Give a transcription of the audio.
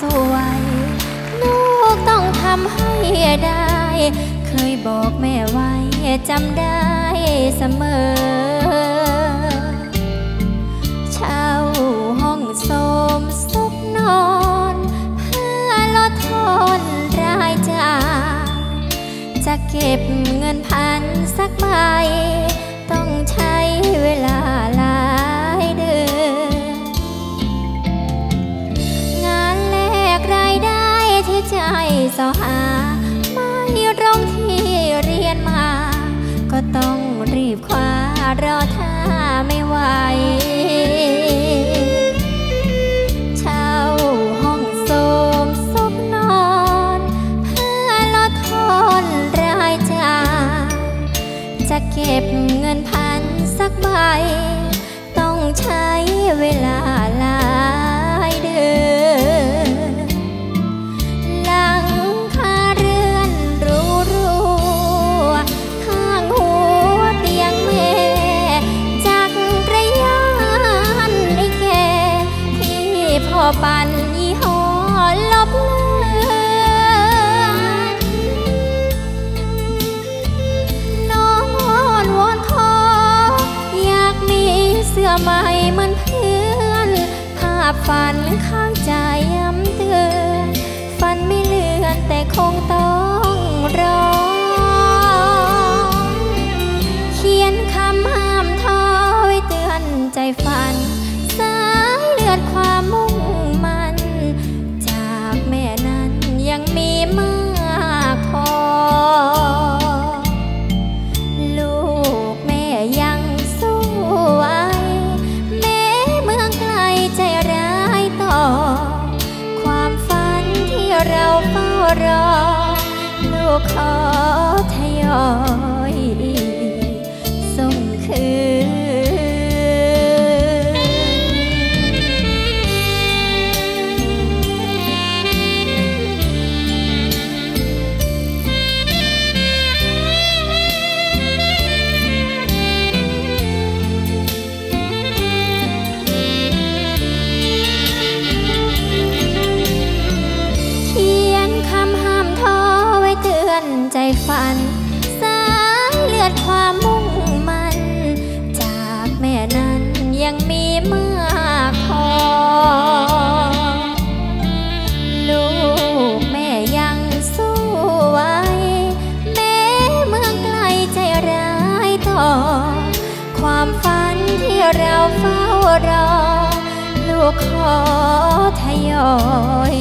สวยลูกต้องทำให้ได้ เคยบอกแม่ไว้จำได้เสมอ เช่าห้องโสมซุกนอน เพื่อลดทอนรายจ่ายจะเก็บเงินพันสักใบ สอหาไม่ตรงที่เรียนมา ก็ต้องรีบคว้ารอถ้าไม่ไหวเช่าห้องโสมซุกนอน เพื่อลดทนรายจ่ายจะเก็บเงินพันสักใบ ต้องใช้เวลา ยี่ห้อลบเลือนน้องวอนวอนขออยากมีเสื้อใหม่เหมือนเพื่อนภาพฝันข้างใจย้ำเตือนฝันไม่เลือนแต่คงต้องรอเขียนคำห้ามท้อไว้เตือนใจฝัน รอลูกขอทยอย มากพอ ลูกแม่ยังสู้ไว้ แม้เมืองไกลใจร้ายต่อ ความฝันที่เราเฝ้ารอ ลูกขอทยอย